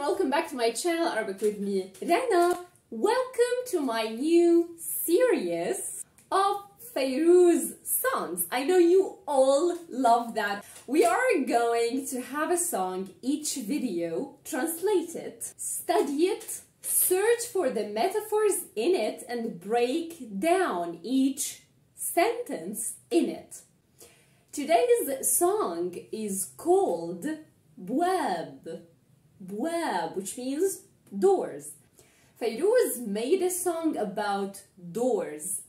welcome back to my channel Arabic with me, Rana. Welcome to my new series of Fayrouz songs. I know you all love that. We are going to have a song each video, translate it, study it, search for the metaphors in it and break down each sentence in it. Today's song is called Bwab. Bwab, which means doors. Fayrouz made a song about doors,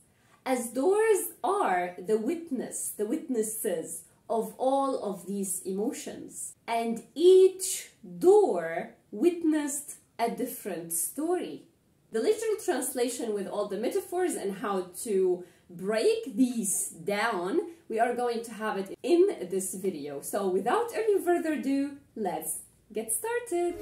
as doors are the witness, the witnesses of all of these emotions. And each door witnessed a different story. The literal translation with all the metaphors and how to break these down, we are going to have it in this video. So without any further ado, let's get started.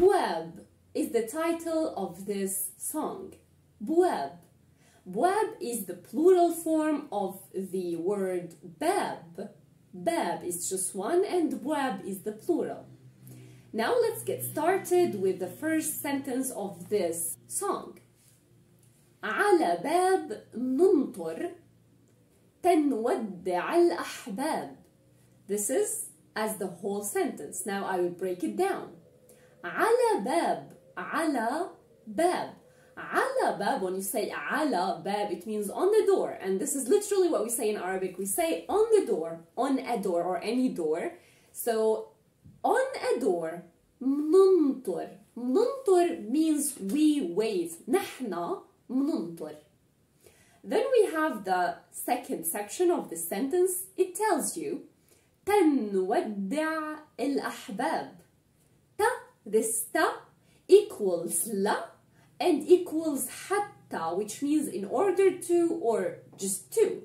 Bwab is the title of this song. Bwab. Bwab is the plural form of the word bab. Bab is just one and bwab is the plural. Now let's get started with the first sentence of this song. على باب ننطر تنودع الأحباب. This is as the whole sentence. Now I will break it down. على باب على باب على باب when you say على باب it means on the door and this is literally what we say in Arabic we say on the door on a door or any door so on a door مننطر مننطر means we wait نحن مننطر then we have the second section of the sentence it tells you تنودع الأحباب ta this ta equals la and equals hatta which means in order to or just to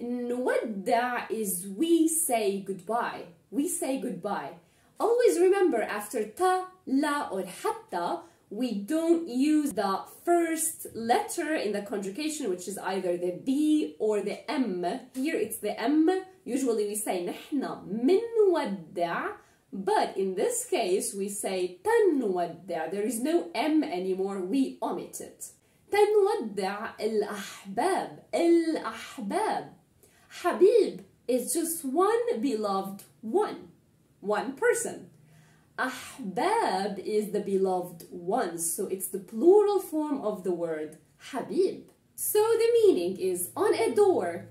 نودع is we say goodbye we say goodbye always remember after ta la or hatta we don't use the first letter in the conjugation which is either the b or the m here it's the m usually we say نحن منودع but in this case, we say تنودع. There is no M anymore. We omit it. تنودع الأحباب. الأحباب. Habib is just one beloved one. One person. Ahbab is the beloved ones. So it's the plural form of the word Habib. So the meaning is on a door,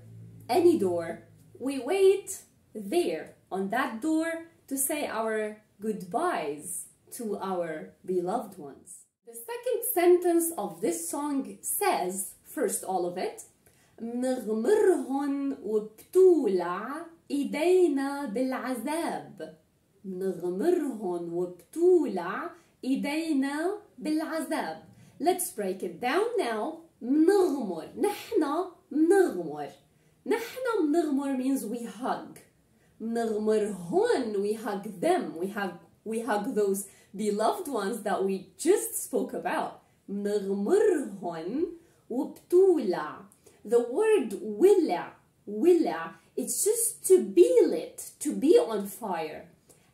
any door, we wait there on that door to say our goodbyes to our beloved ones. The second sentence of this song says, first all of it, نغمرهن وبتولع ايدينا بالعذاب نغمرهن وبتولع ايدينا بالعذاب Let's break it down now منغمر نحن منغمر نحن منغمر means we hug نغمرهن we hug them we hug we hug those beloved ones that we just spoke about نغمرهن وبتولع the word ولع ولع it's just to be lit to be on fire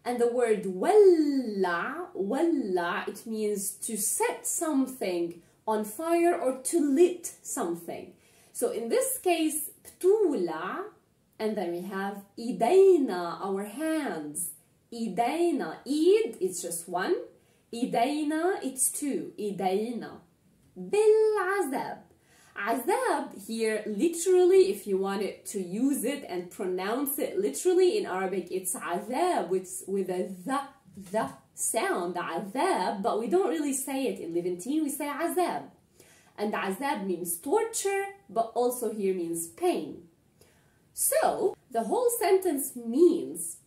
And the word "wella" "wella" it means to set something on fire or to lit something. So in this case, ptula, and then we have idaina, our hands. Idaina, id, it's just one. Idaina, it's two. Idaina. Bil azab. Azab here, literally, if you wanted to use it and pronounce it literally in Arabic, it's azab with, with a the, the sound, azab, but we don't really say it in Levantine, we say azab. And azab means torture, but also here means pain. So, the whole sentence means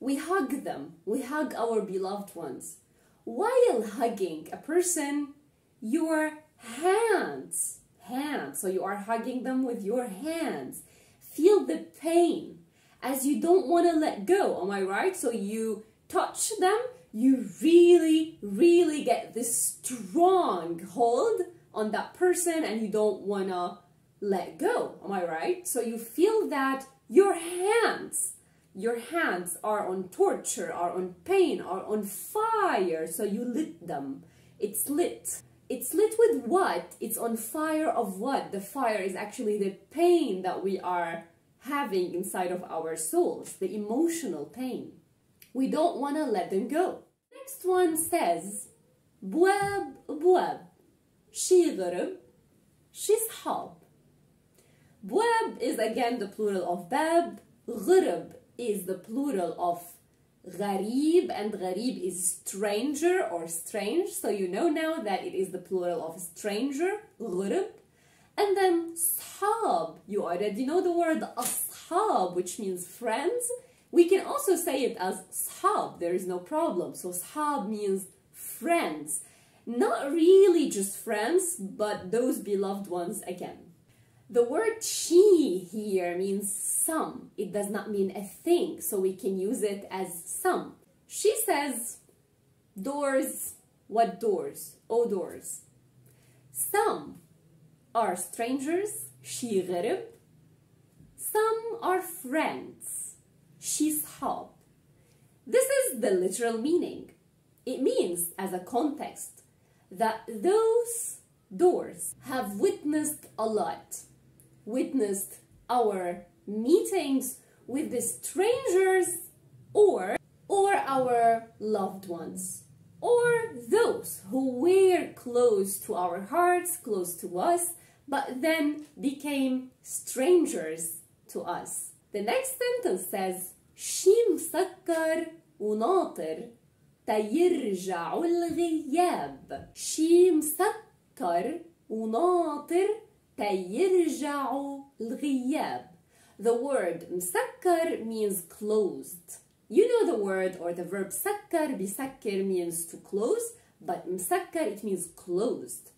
we hug them, we hug our beloved ones. While hugging a person, your hands hands, so you are hugging them with your hands. Feel the pain as you don't want to let go, am I right? So you touch them, you really, really get this strong hold on that person and you don't want to let go. Am I right? So you feel that your hands, your hands are on torture, are on pain, are on fire. So you lit them. It's lit It's lit with what? It's on fire of what? The fire is actually the pain that we are having inside of our souls, the emotional pain. We don't want to let them go. Next one says, بواب بواب شي غرب شي صحاب بواب is again the plural of bab غرب is the plural of غريب and غريب is stranger or strange so you know now that it is the plural of stranger غرب and then صحاب you already know the word أصحاب which means friends we can also say it as صحاب there is no problem so صحاب means friends not really just friends but those beloved ones again the word she here means some. It does not mean a thing, so we can use it as some. She says, doors, what doors? Oh, doors. Some are strangers, she غرب. Some are friends, she صحاب. This is the literal meaning. It means, as a context, that those doors have witnessed a lot witnessed our meetings with the strangers or or our loved ones or those who were close to our hearts close to us but then became strangers to us the next sentence says شي مسكر وناطر تيرجع الغياب شي مسكر وناطر تيرجع الغياب The word مسكر means closed. You know the word or the verb سكر بيسكر means to close, but مسكر it means closed.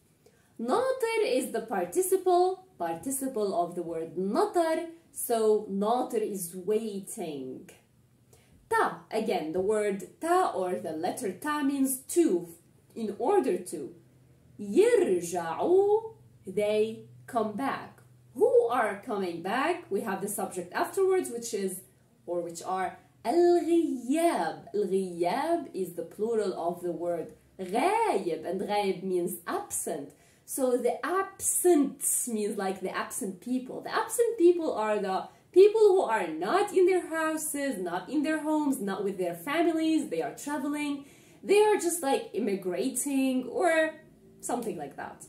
ناطر is the participle, participle of the word نطر, so ناطر is waiting. Ta, again, the word ta or the letter ta means to, in order to. يرجعوا, they come back. Who are coming back? We have the subject afterwards, which is, or which are, الغياب. الغياب is the plural of the word غايب, and غايب means absent. So the absent means like the absent people. The absent people are the people who are not in their houses, not in their homes, not with their families, they are traveling. They are just like immigrating or something like that.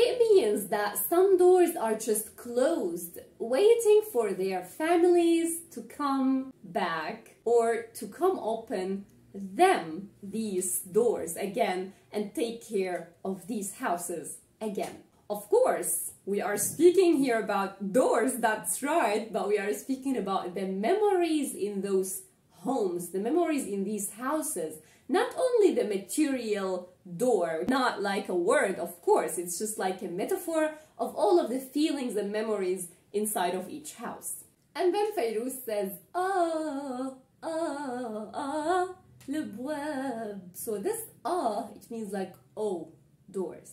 It means that some doors are just closed, waiting for their families to come back or to come open them these doors again and take care of these houses again. Of course, we are speaking here about doors, that's right, but we are speaking about the memories in those homes, the memories in these houses, not only the material door. Not like a word, of course, it's just like a metaphor of all of the feelings and memories inside of each house. And then Fairuz says, ah, ah, ah, le bwab. So this ah, it means like oh, doors.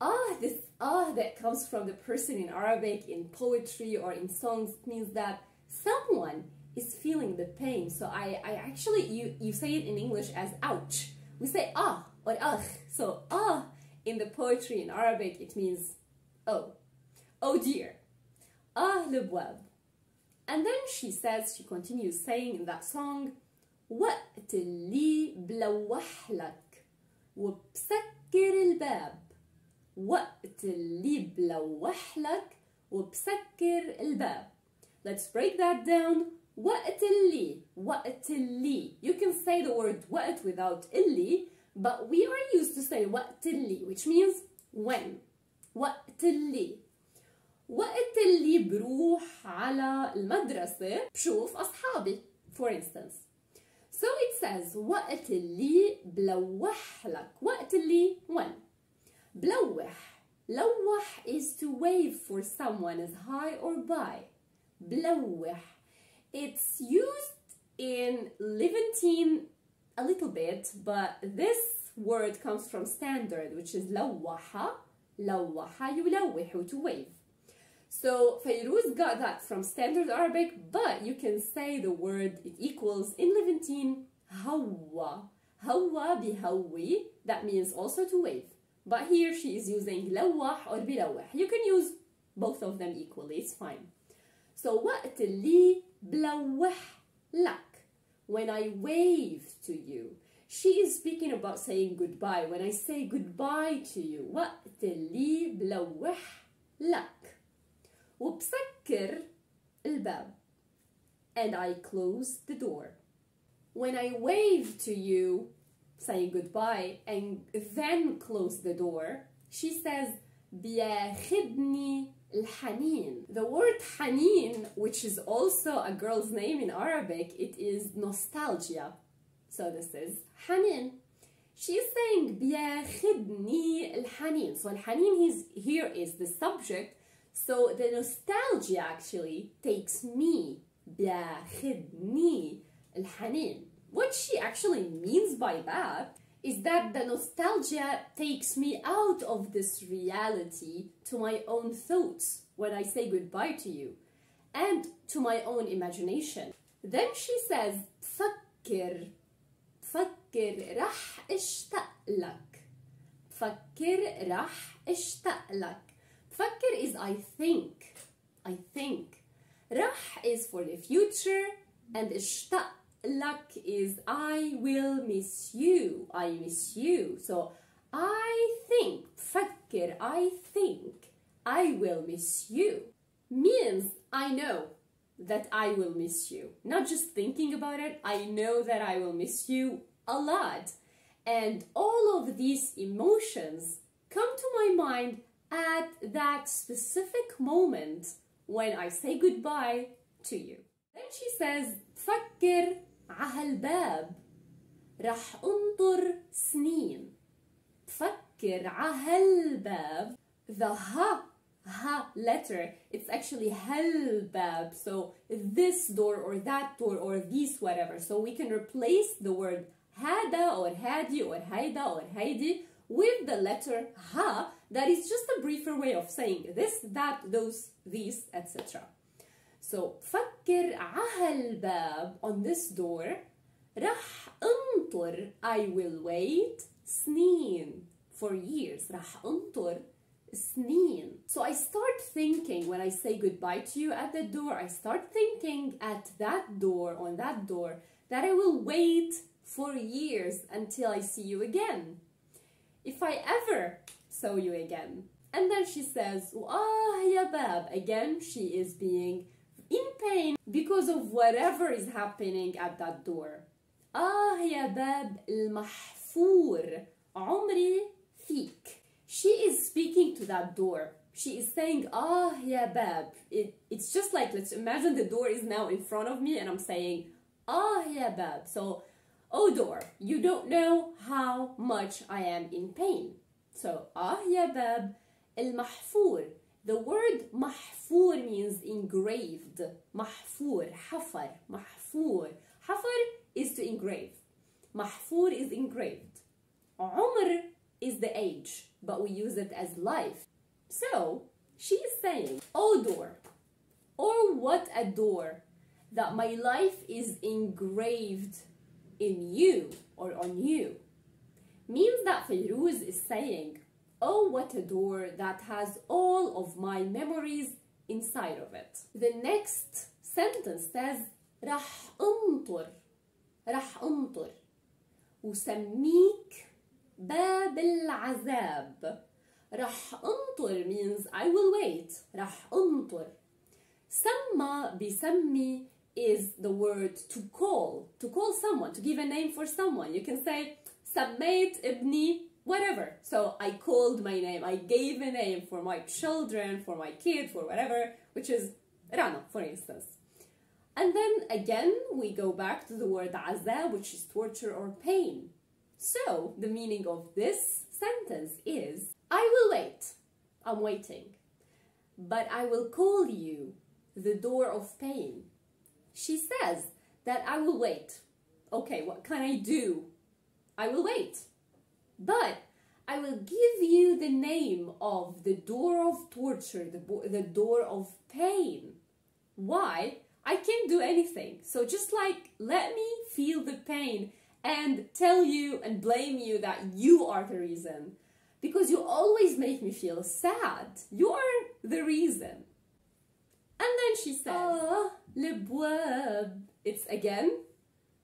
Ah, this ah that comes from the person in Arabic, in poetry or in songs, means that someone is feeling the pain. So I, I actually, you, you say it in English as ouch. We say ah, or ugh. So ah in the poetry in Arabic, it means oh, oh dear. Ah الابواب. And then she says, she continues saying in that song, وقت اللي بلوح لك وبسكر الباب وقت اللي بلوح لك وبسكر الباب Let's break that down وقت اللي وقت اللي you can say the word وقت without اللي but we are used to say وقت اللي which means when وقت اللي وقت اللي بروح على المدرسة بشوف أصحابي for instance so it says وقت اللي بلوح لك وقت اللي when بلوح لوح is to wave for someone as high or by بلوح it's used in Levantine a little bit, but this word comes from standard, which is لوح لوح يلوح to wave. So Fairuz got that from standard Arabic, but you can say the word it equals in Levantine hawa. Hawa bihawi, that means also to wave. But here she is using lawah or bilawah. You can use both of them equally, it's fine. So وقت اللي بلوح لك when I wave to you. She is speaking about saying goodbye. When I say goodbye to you وقت اللي بلوح لك وبسكر الباب and I close the door. When I wave to you, saying goodbye, and then close the door, she says بياخدني الحنين. The word حنين, which is also a girl's name in Arabic, it is nostalgia. So this is حنين. She's saying بياخدني الحنين. So الحنين is, here is the subject. So the nostalgia actually takes me. بياخدني الحنين. What she actually means by that is that the nostalgia takes me out of this reality to my own thoughts when I say goodbye to you and to my own imagination. Then she says, فكر فكر راح اشتاق لك فكر راح اشتاق لك فكر is I think I think راح is for the future and اشتاق luck is I will miss you. I miss you. So I think, فكر, I think I will miss you means I know that I will miss you. Not just thinking about it, I know that I will miss you a lot. And all of these emotions come to my mind at that specific moment when I say goodbye to you. Then she says, فكر عهالباب رح انطر سنين فكر عهالباب the ha ha letter it's actually halbab so this door or that door or this whatever so we can replace the word hada or hadi or haida or haidi with the letter ha that is just a briefer way of saying this that those these etc so فكر عهالباب on this door رح انطر I will wait سنين for years رح انطر سنين so I start thinking when I say goodbye to you at the door I start thinking at that door on that door that I will wait for years until I see you again if I ever saw you again and then she says ah ya bab again she is being in pain because of whatever is happening at that door. آه يا باب المحفور عمري فيك. She is speaking to that door. She is saying, Ah, ya bab. It, it's just like, let's imagine the door is now in front of me and I'm saying, Ah, ya bab. So, oh door, you don't know how much I am in pain. So, Ah, ya bab المحفور The word mahfur means engraved. Mahfur, hafar, mahfur. Hafar is to engrave. Mahfur is engraved. Umr is the age, but we use it as life. So, she is saying, O door, or what a door, that my life is engraved in you or on you. Means that Fairuz is saying, Oh, what a door that has all of my memories inside of it. The next sentence says راح انطر راح انطر وسميك باب العذاب راح انطر means I will wait راح انطر سمى بيسمي is the word to call to call someone to give a name for someone you can say سميت ابني whatever. So I called my name, I gave a name for my children, for my kid, for whatever, which is Rana, for instance. And then again, we go back to the word azab, which is torture or pain. So the meaning of this sentence is I will wait, I'm waiting, but I will call you the door of pain. She says that I will wait. Okay, what can I do? I will wait. But I will give you the name of the door of torture, the, the door of pain. Why? I can't do anything. So just like let me feel the pain and tell you and blame you that you are the reason. Because you always make me feel sad. You are the reason. And then she says, ah, le bwab. It's again,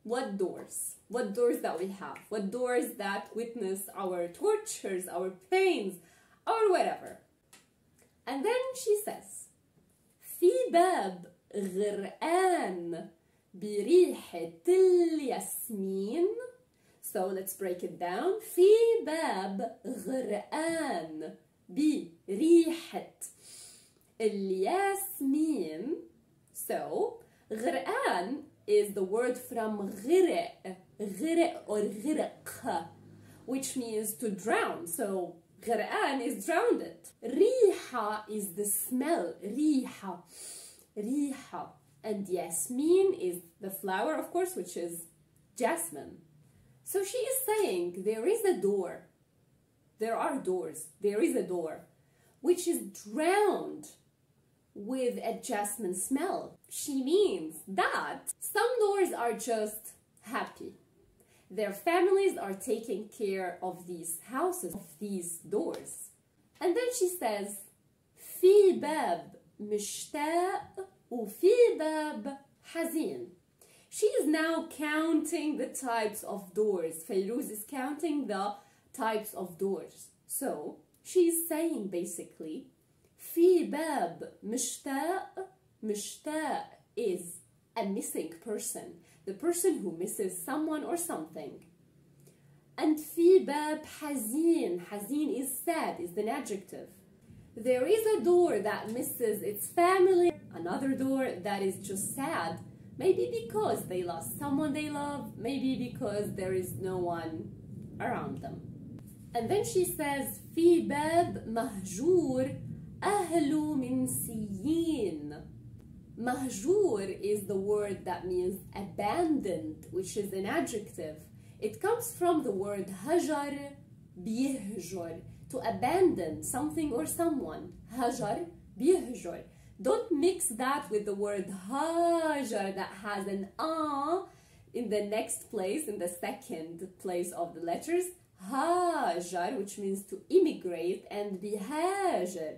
what doors? What doors that we have? What doors that witness our tortures, our pains, or whatever. And then she says, في باب غرقان بريحة الياسمين So let's break it down في باب غرقان بريحة الياسمين So غرقان is the word from غرق غرق or غرق which means to drown so غرقان is drowned ريحة is the smell ريحة ريحة and yasmin is the flower of course which is jasmine so she is saying there is a door there are doors there is a door which is drowned with a jasmine smell she means that some doors are just happy their families are taking care of these houses of these doors and then she says في باب مشتاق وفي باب حزين. She is now counting the types of doors. Fairuz is counting the types of doors. So she's saying basically في باب مشتاق مشتاق is a missing person the person who misses someone or something and في باب حزين حزين is sad is an adjective there is a door that misses its family, another door that is just sad. Maybe because they lost someone they love, maybe because there is no one around them. And then she says, في باب مهجور أهل منسيين. Mahjur is the word that means abandoned, which is an adjective. It comes from the word hajar, biyhjur, to abandon something or someone. Hajar, bihjar. Don't mix that with the word hajar that has an ah in the next place, in the second place of the letters. Hajar, which means to immigrate, and bihajar.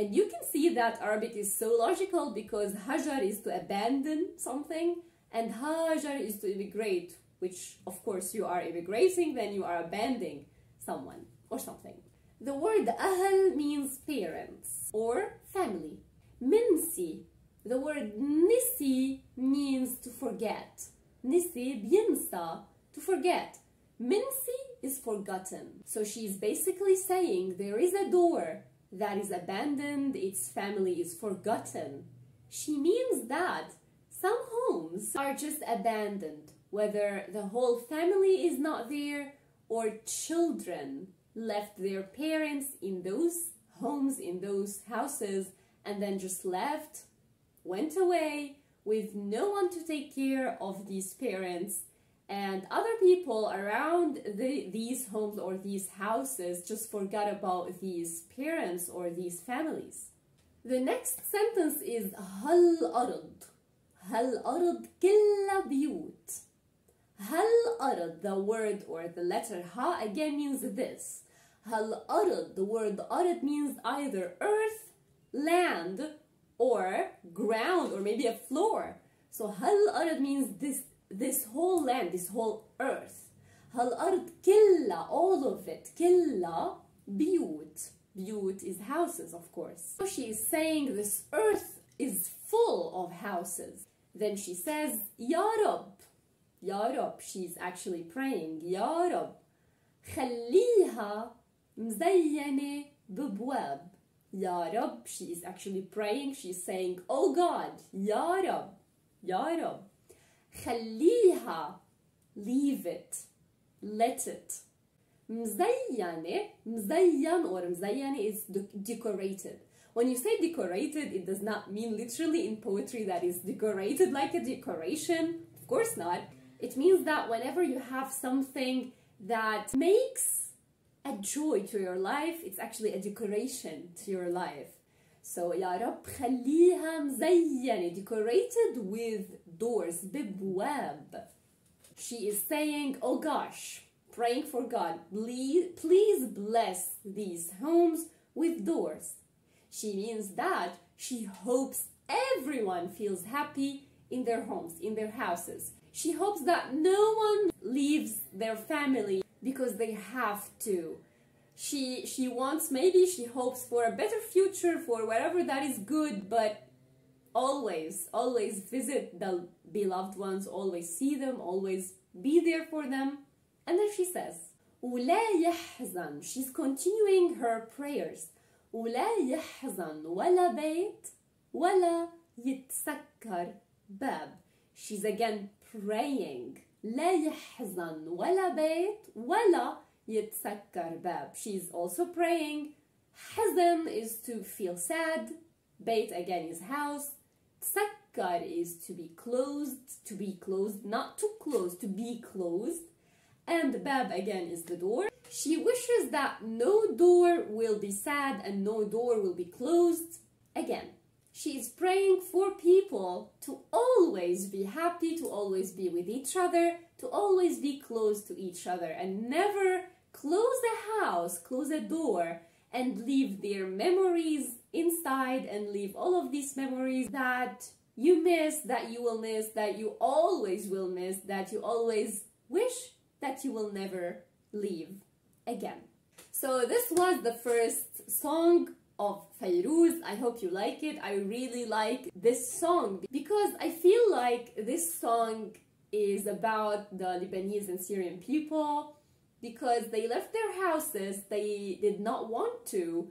And you can see that Arabic is so logical because hajar is to abandon something and hajar is to immigrate, which of course you are immigrating, then you are abandoning someone or something. The word ahl means parents or family. Minsi, the word nisi means to forget. Nisi biensa, to forget. Minsi is forgotten. So she's basically saying there is a door that is abandoned, its family is forgotten. She means that some homes are just abandoned, whether the whole family is not there or children left their parents in those homes, in those houses, and then just left, went away with no one to take care of these parents And other people around the, these homes or these houses just forgot about these parents or these families. The next sentence is هالأرض هالأرض كلها بيوت هالأرض the word or the letter ha again means this هالأرض the word أرض means either earth land or ground or maybe a floor so هالأرض means this this whole land this whole earth هالأرض كلها all of it كلها بيوت بيوت is houses of course so she is saying this earth is full of houses then she says يا رب يا رب she's actually praying يا رب خليها مزينة ببواب يا رب she is actually praying she's saying oh God يا رب يا رب خليها leave it let it مزينة مزين or مزينة is decorated when you say decorated it does not mean literally in poetry that is decorated like a decoration of course not it means that whenever you have something that makes a joy to your life it's actually a decoration to your life so يا رب خليها مزينة decorated with doors ببواب she is saying oh gosh praying for God please, please bless these homes with doors she means that she hopes everyone feels happy in their homes in their houses she hopes that no one leaves their family because they have to she she wants maybe she hopes for a better future for whatever that is good but always always visit the beloved ones always see them always be there for them and then she says ولا يحزن she's continuing her prayers ولا يحزن ولا بيت ولا يتسكر باب she's again praying لا يحزن ولا بيت ولا يتسكر باب she's also praying حزن is to feel sad بيت again is house تسكر is to be closed to be closed not to close to be closed and bab again is the door she wishes that no door will be sad and no door will be closed again she is praying for people to always be happy, to always be with each other, to always be close to each other, and never close a house, close a door, and leave their memories inside and leave all of these memories that you miss, that you will miss, that you always will miss, that you always wish that you will never leave again. So this was the first song of Fairuz. I hope you like it. I really like this song because I feel like this song is about the Lebanese and Syrian people because they left their houses. They did not want to.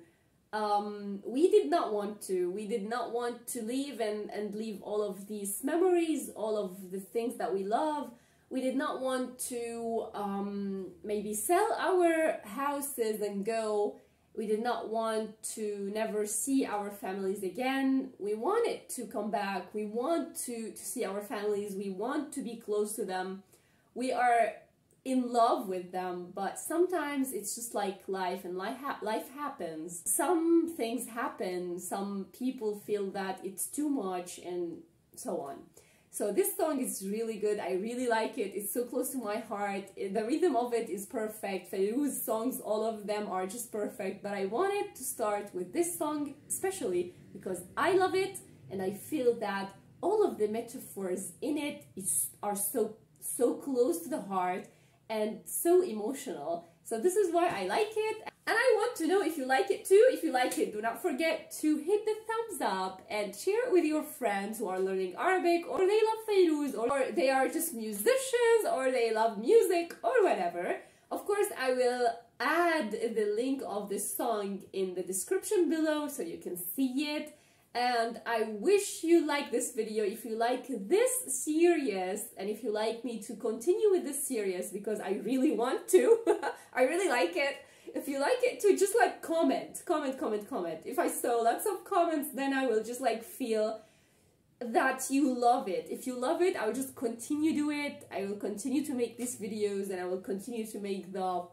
Um, we did not want to. We did not want to leave and, and leave all of these memories, all of the things that we love. We did not want to um, maybe sell our houses and go we did not want to never see our families again. We wanted to come back. We want to, to see our families. We want to be close to them. We are in love with them, but sometimes it's just like life and life, ha life happens. Some things happen, some people feel that it's too much and so on. So this song is really good. I really like it. It's so close to my heart. The rhythm of it is perfect. Fairuz's songs, all of them are just perfect. But I wanted to start with this song especially because I love it and I feel that all of the metaphors in it is, are so so close to the heart and so emotional. So this is why I like it and I want to know if you like it too. If you like it, do not forget to hit the thumbs up and share it with your friends who are learning Arabic or they love Fairuz or they are just musicians or they love music or whatever. Of course, I will add the link of this song in the description below so you can see it. And I wish you like this video if you like this series and if you like me to continue with this series because I really want to. I really like it if you like it too, just like comment, comment, comment, comment. If I saw lots of comments, then I will just like feel that you love it. If you love it, I will just continue do it. I will continue to make these videos and I will continue to make the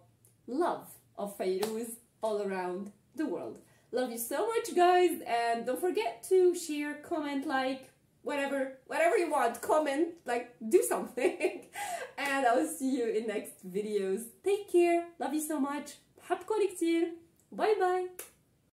love of Fairuz all around the world. Love you so much guys and don't forget to share, comment, like, whatever, whatever you want, comment, like do something. and I will see you in next videos. Take care. Love you so much. بحبكم كتير باي باي